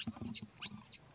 来ました。